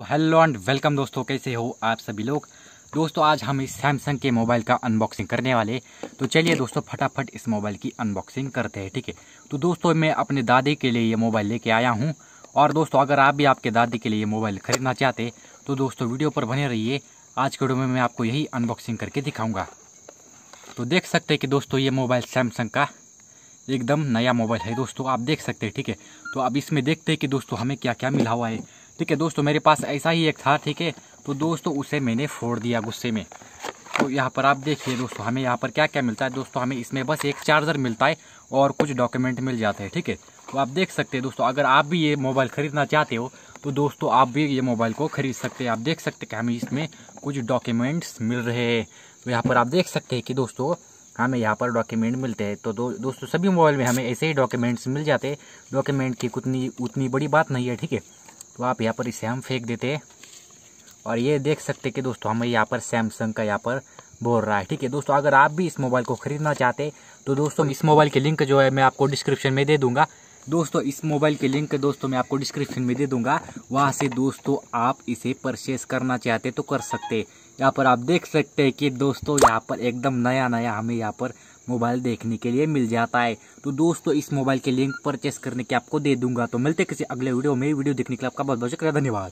Hello and welcome दोस्तों, कैसे हो आप सभी लोग? दोस्तों, आज हम इस सैमसंग के मोबाइल का अनबॉक्सिंग करने वाले तो चलिए दोस्तों, फटाफट इस मोबाइल की अनबॉक्सिंग करते हैं, ठीक है? तो दोस्तों, मैं अपने दादी के लिए ये मोबाइल लेके आया हूँ। और दोस्तों, अगर आप भी आपके दादी के लिए ये मोबाइल खरीदना चाहते तो दोस्तों, वीडियो पर बने रहिए। आज के वीडियो में मैं आपको यही अनबॉक्सिंग करके दिखाऊँगा। तो देख सकते हैं कि दोस्तों, ये मोबाइल सैमसंग का एकदम नया मोबाइल है दोस्तों, आप देख सकते हैं, ठीक है? तो अब इसमें देखते हैं कि दोस्तों, हमें क्या क्या मिला हुआ है। ठीक है दोस्तों मेरे पास ऐसा ही एक था ठीक है? तो दोस्तों उसे मैंने फोड़ दिया गुस्से में। तो यहाँ पर आप देखिए दोस्तों हमें यहाँ पर क्या क्या मिलता है? दोस्तों हमें इसमें बस एक चार्जर मिलता है और कुछ डॉक्यूमेंट मिल जाते हैं ठीक है? तो आप देख सकते हैं दोस्तों अगर आप भी ये मोबाइल खरीदना चाहते हो तो दोस्तों आप भी ये मोबाइल को खरीद सकते हैं। आप देख सकते हैं कि हमें इसमें कुछ डॉक्यूमेंट्स मिल रहे हैं। तो यहाँ पर आप देख सकते हैं कि दोस्तों हमें यहाँ पर डॉक्यूमेंट मिलते हैं। तो दो, दोस्तों सभी मोबाइल में हमें ऐसे ही डॉक्यूमेंट्स मिल जाते हैं। डॉक्यूमेंट की उतनी उतनी बड़ी बात नहीं है ठीक है? तो आप यहाँ पर इसे हम फेंक देते और ये देख सकते कि दोस्तों, हमें यहाँ पर सैमसंग का यहाँ पर बोल रहा है। ठीक है दोस्तों, अगर आप भी इस मोबाइल को खरीदना चाहते तो दोस्तों, इस मोबाइल के लिंक जो है मैं आपको डिस्क्रिप्शन में दे दूँगा। दोस्तों, इस मोबाइल के लिंक दोस्तों मैं आपको डिस्क्रिप्शन में दे दूँगा। वहाँ से दोस्तों आप इसे परचेस करना चाहते तो कर सकते यहाँ पर आप देख सकते हैं कि दोस्तों, यहाँ पर एकदम नया नया हमें यहाँ पर मोबाइल देखने के लिए मिल जाता है। तो दोस्तों, इस मोबाइल के लिंक परचेस करने के आपको दे दूँगा। तो मिलते किसी अगले वीडियो में। वीडियो देखने के लिए आपका बहुत बहुत शुक्रिया। धन्यवाद।